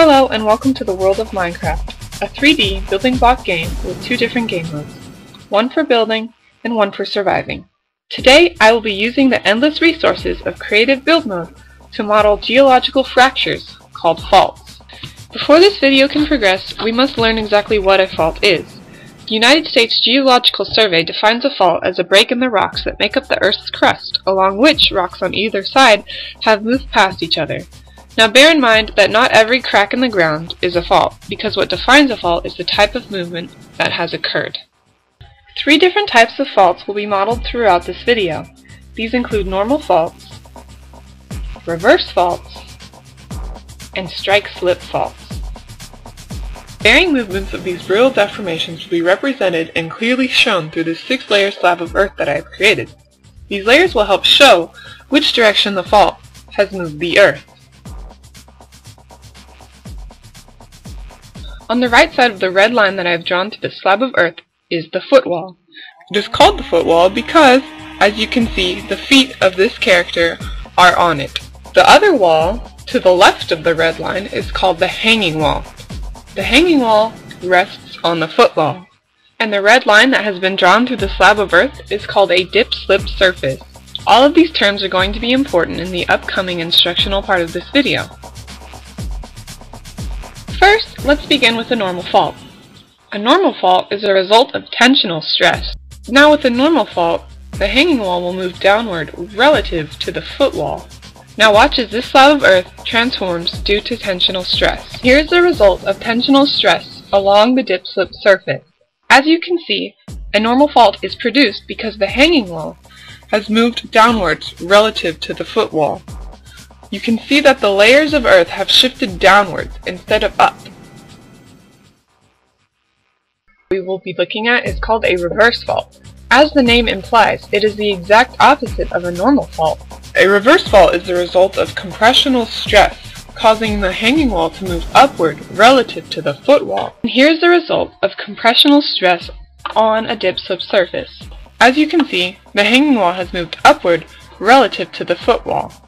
Hello and welcome to the world of Minecraft, a 3D building block game with two different game modes, one for building and one for surviving. Today I will be using the endless resources of creative build mode to model geological fractures called faults. Before this video can progress, we must learn exactly what a fault is. The United States Geological Survey defines a fault as a break in the rocks that make up the Earth's crust, along which rocks on either side have moved past each other. Now bear in mind that not every crack in the ground is a fault, because what defines a fault is the type of movement that has occurred. Three different types of faults will be modeled throughout this video. These include normal faults, reverse faults, and strike-slip faults. Varying movements of these brittle deformations will be represented and clearly shown through this six-layer slab of earth that I have created. These layers will help show which direction the fault has moved the earth. On the right side of the red line that I have drawn to the slab of earth is the footwall. It is called the footwall because, as you can see, the feet of this character are on it. The other wall, to the left of the red line, is called the hanging wall. The hanging wall rests on the footwall. And the red line that has been drawn through the slab of earth is called a dip-slip surface. All of these terms are going to be important in the upcoming instructional part of this video. First, let's begin with a normal fault. A normal fault is a result of tensional stress. Now with a normal fault, the hanging wall will move downward relative to the footwall. Now watch as this slab of earth transforms due to tensional stress. Here's the result of tensional stress along the dip-slip surface. As you can see, a normal fault is produced because the hanging wall has moved downwards relative to the footwall you can see that the layers of Earth have shifted downwards instead of up. we will be looking at is called a reverse fault. As the name implies, it is the exact opposite of a normal fault. A reverse fault is the result of compressional stress, causing the hanging wall to move upward relative to the footwall. And here's the result of compressional stress on a dip-slip surface. As you can see, the hanging wall has moved upward relative to the footwall.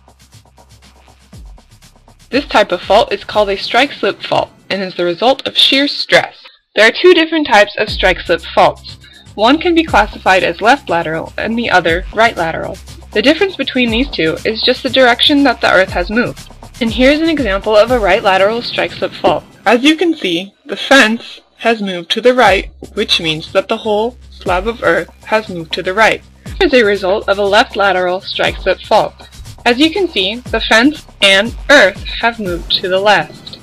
This type of fault is called a strike-slip fault and is the result of shear stress. There are two different types of strike-slip faults. One can be classified as left lateral and the other right lateral. The difference between these two is just the direction that the earth has moved. And here's an example of a right lateral strike-slip fault. As you can see, the fence has moved to the right, which means that the whole slab of earth has moved to the right. As a result of a left lateral strike-slip fault. As you can see, the fence and earth have moved to the left.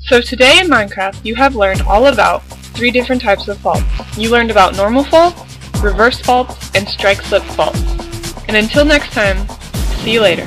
So today in Minecraft, you have learned all about three different types of faults. You learned about normal faults, reverse faults, and strike-slip faults. And until next time, see you later.